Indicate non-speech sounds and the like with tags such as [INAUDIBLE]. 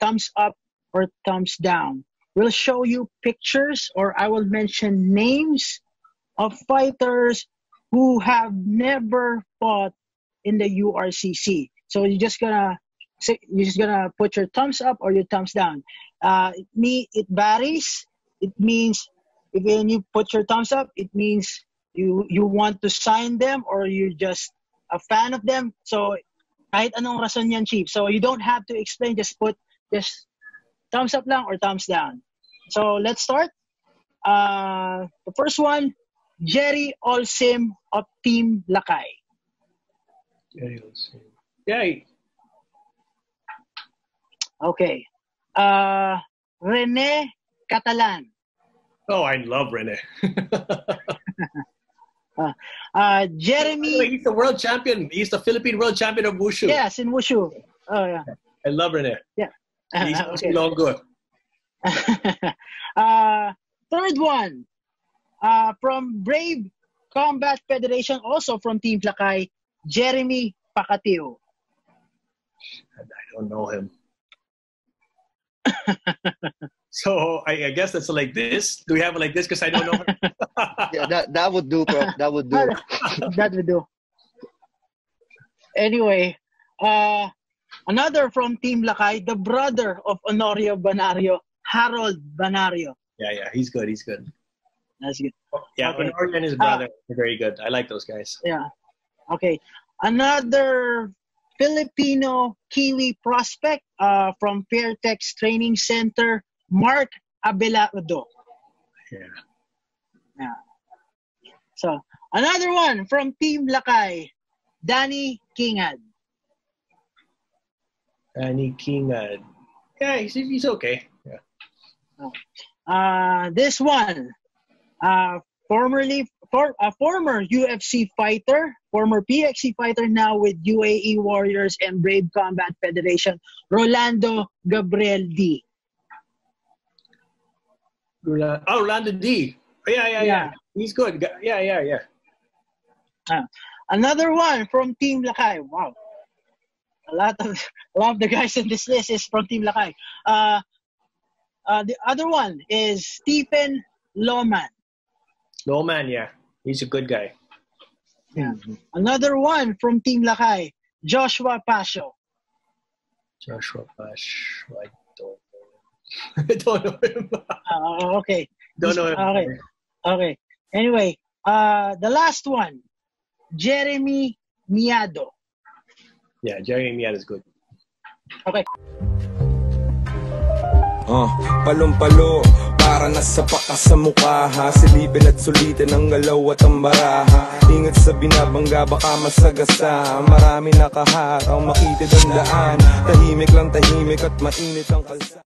thumbs up or thumbs down. We'll show you pictures or I will mention names of fighters who have never fought in the URCC. So you're just gonna you're just gonna put your thumbs up or your thumbs down. Uh, me, it varies. It means if when you put your thumbs up, it means you you want to sign them or you're just a fan of them. So kahit anong rason yan, Chief. So you don't have to explain. Just put just thumbs up lang or thumbs down. So let's start. Uh, the first one, Jerry Olsim of Team Lakay. Jerry Olsim. Yeah. Okay. Uh, Rene Catalan. Oh, I love Rene. [LAUGHS] uh, uh, Jeremy. he's the world champion. He's the Philippine world champion of wushu. Yes, in wushu. Oh yeah. I love Rene. Yeah. He's [LAUGHS] okay. long good. [LAUGHS] uh, third one, uh, from Brave Combat Federation, also from Team Lakay, Jeremy Pacatiw. I don't know him. [LAUGHS] so I, I, guess that's like this. Do we have it like this? Because I don't know. yeah, that that would do, bro. That would do. that would do. Anyway, uh, another from Team Lakay, the brother of Honorio Banario, Harold Banario. Yeah, yeah, he's good. He's good. That's good. Yeah, okay. Honorio and his brother uh, are very good. I like those guys. Yeah. Okay. Another Filipino Kiwi prospect uh, from Fairtex Training Center, Mark Abelardo. Yeah. Yeah. So another one from Team Lakay, Danny Kingad. Danny Kingad. Yeah, he's, he's okay. Yeah. Oh. Uh, this one, uh, formerly for a former UFC fighter, former PXC fighter now with UAE Warriors and Brave Combat Federation, Rolando Gabriel Dy. Oh, Rolando Dy. Yeah, yeah, yeah, yeah. He's good. Yeah, yeah, yeah. Uh, another one from Team Lakay. Wow. A lot of a lot of the guys in this list is from Team Lakay. Uh, uh, the other one is Stephen Loman. Loman, yeah. He's a good guy. Yeah. Mm-hmm. Another one from Team Lakay, Joshua Pacio. Joshua Pacio. I don't know. [LAUGHS] I don't know him. uh, okay. Don't know him. Okay. Okay. Anyway, uh, the last one, Jeremy Miado. Yeah, Jeremy Miado is good. Okay. Uh, palong-palo Para nasa paka sa mukha ha? Silipin at sulitin ang galaw at ang baraha. Ingat sa binabangga baka masagasa. Marami nakaharang makitid ang daan. Tahimik lang tahimik at mainit ang kalsa